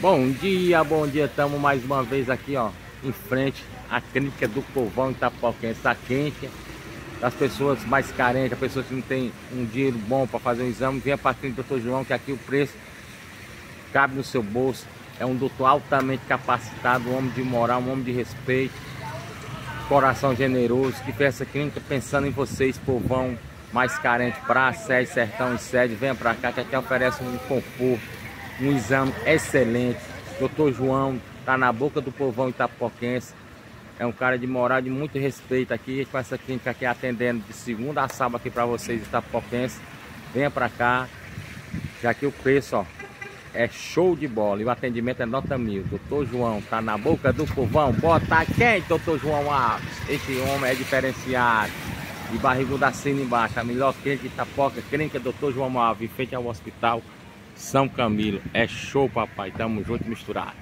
Bom dia, bom dia, estamos mais uma vez aqui, ó, em frente à clínica do povão Itapoquense, está quente, das pessoas mais carentes, as pessoas que não têm um dinheiro bom para fazer um exame, venha para a clínica do Dr. João, que aqui o preço cabe no seu bolso, é um doutor altamente capacitado, um homem de moral, um homem de respeito, coração generoso, que fez essa clínica pensando em vocês, povão mais carente, para sede, sertão e sede, venha para cá, que aqui oferece um conforto, um exame excelente. Doutor João está na boca do povão itapoquense. É um cara de moral, de muito respeito aqui. Com essa clínica aqui atendendo de segunda a sábado aqui para vocês itapoquenses. Venha para cá. Já que o preço, ó, é show de bola. E o atendimento é nota mil. Doutor João tá na boca do povão. Bota quem, doutor João Alves? Esse homem é diferenciado. De barrigudo assina embaixo. A melhor clínica de Itapoca, clínica doutor João Alves, feita ao hospital. São Camilo. É show, papai. Tamo junto misturado.